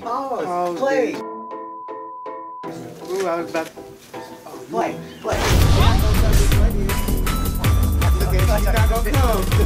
Pause. Pause, Play. dude. Ooh, I was about. Play. Play. Look at not gonna